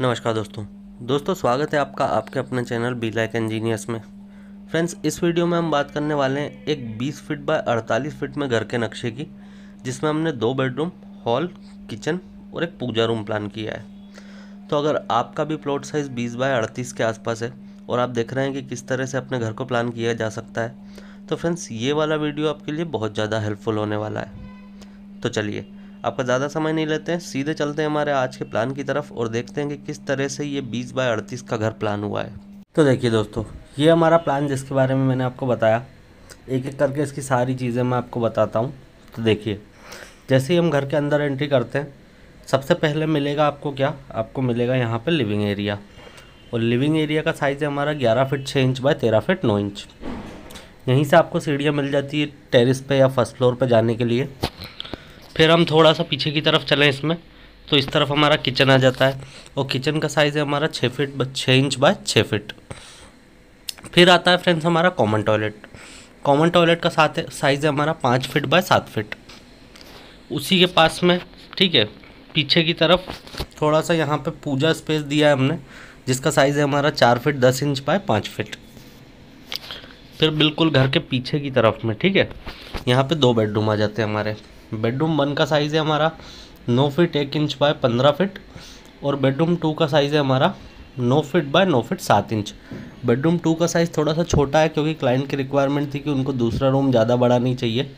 नमस्कार दोस्तों। दोस्तों, स्वागत है आपका आपके अपने चैनल बी लाइक इंजीनियर्स में। फ्रेंड्स, इस वीडियो में हम बात करने वाले हैं एक 20 फीट बाय 48 फीट में घर के नक्शे की, जिसमें हमने दो बेडरूम, हॉल, किचन और एक पूजा रूम प्लान किया है। तो अगर आपका भी प्लॉट साइज़ 20 बाय अड़तीस के आसपास है और आप देख रहे हैं कि किस तरह से अपने घर को प्लान किया जा सकता है तो फ्रेंड्स, ये वाला वीडियो आपके लिए बहुत ज़्यादा हेल्पफुल होने वाला है। तो चलिए आपका ज़्यादा समय नहीं लेते हैं, सीधे चलते हैं हमारे आज के प्लान की तरफ़ और देखते हैं कि किस तरह से ये बीस बाय अड़तीस का घर प्लान हुआ है। तो देखिए दोस्तों, ये हमारा प्लान जिसके बारे में मैंने आपको बताया, एक एक करके इसकी सारी चीज़ें मैं आपको बताता हूँ। तो देखिए, जैसे ही हम घर के अंदर एंट्री करते हैं, सबसे पहले मिलेगा आपको क्या? आपको मिलेगा यहाँ पर लिविंग एरिया और लिविंग एरिया का साइज़ है हमारा ग्यारह फिट छः इंच बाय तेरह फिट नौ इंच यहीं से आपको सीढ़ियाँ मिल जाती है टेरिस पे या फ़र्स्ट फ्लोर पे जाने के लिए। फिर हम थोड़ा सा पीछे की तरफ़ चलें इसमें तो इस तरफ़ हमारा किचन आ जाता है। और किचन का साइज़ है हमारा छः फिट छः इंच बाय छः फिट फिर आता है फ्रेंड्स हमारा कॉमन टॉयलेट कॉमन टॉयलेट का साथ साइज़ है हमारा पाँच फिट बाय सात फिट उसी के पास में, ठीक है, पीछे की तरफ़ थोड़ा सा यहाँ पे पूजा स्पेस दिया है हमने, जिसका साइज़ है हमारा चार फिट दस इंच बाय पाँच फिट फिर बिल्कुल घर के पीछे की तरफ़ में, ठीक है, यहाँ पे दो बेडरूम आ जाते हैं हमारे। बेडरूम वन का साइज़ है हमारा, नौ फिट एक इंच बाय पंद्रह फिट और बेडरूम टू का साइज़ है हमारा, नौ फिट बाय नौ फिट सात इंच बेडरूम टू का साइज़ थोड़ा सा छोटा है क्योंकि क्लाइंट की रिक्वायरमेंट थी कि उनको दूसरा रूम ज़्यादा बड़ा नहीं चाहिए.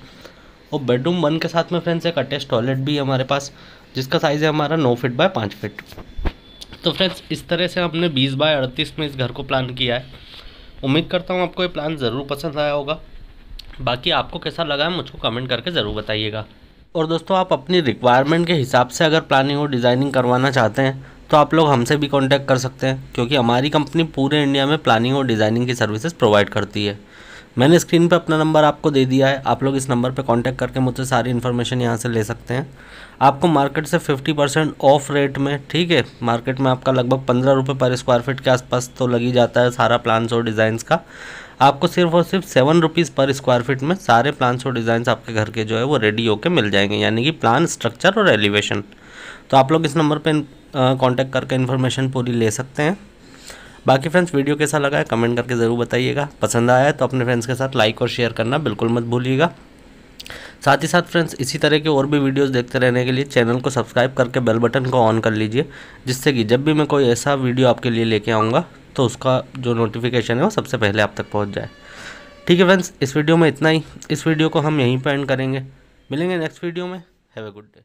और बेडरूम वन के साथ में फ्रेंड्स एक अटैच टॉयलेट भी है हमारे पास, जिसका साइज़ है हमारा नौ फिट बाय पाँच फिट तो फ्रेंड्स इस तरह से हमने बीस बाय अड़तीस में इस घर को प्लान किया है. उम्मीद करता हूँ आपको ये प्लान ज़रूर पसंद आया होगा. बाकी आपको कैसा लगा है मुझको कमेंट करके ज़रूर बताइएगा. और दोस्तों, आप अपनी रिक्वायरमेंट के हिसाब से अगर प्लानिंग और डिज़ाइनिंग करवाना चाहते हैं तो आप लोग हमसे भी कांटेक्ट कर सकते हैं, क्योंकि हमारी कंपनी पूरे इंडिया में प्लानिंग और डिज़ाइनिंग की सर्विसेज़ प्रोवाइड करती है। मैंने स्क्रीन पर अपना नंबर आपको दे दिया है, आप लोग इस नंबर पर कांटेक्ट करके मुझसे सारी इन्फॉर्मेशन यहाँ से ले सकते हैं। आपको मार्केट से 50 परसेंट ऑफ़ रेट में, ठीक है मार्केट में आपका लगभग पंद्रह रुपये पर स्क्वायर फीट के आसपास तो लगी जाता है सारा प्लान्स और डिज़ाइंस का। आपको सिर्फ़ और सिर्फ़ seven rupees per square feet में सारे प्लान्स और डिज़ाइन आपके घर के जो है वो रेडी होकर मिल जाएँगे, यानी कि प्लान स्ट्रक्चर और एलिवेशन तो आप लोग इस नंबर पर कॉन्टैक्ट करके इन्फॉर्मेशन पूरी ले सकते हैं. बाकी फ्रेंड्स वीडियो कैसा लगा है कमेंट करके ज़रूर बताइएगा. पसंद आया है तो अपने फ्रेंड्स के साथ लाइक और शेयर करना बिल्कुल मत भूलिएगा. साथ ही साथ फ्रेंड्स इसी तरह के और भी वीडियोस देखते रहने के लिए चैनल को सब्सक्राइब करके बेल बटन को ऑन कर लीजिए, जिससे कि जब भी मैं कोई ऐसा वीडियो आपके लिए लेके आऊँगा तो उसका जो नोटिफिकेशन है वो सबसे पहले आप तक पहुँच जाए। ठीक है फ्रेंड्स इस वीडियो में इतना ही। इस वीडियो को हम यहीं पर एंड करेंगे। मिलेंगे नेक्स्ट वीडियो में। Have a good day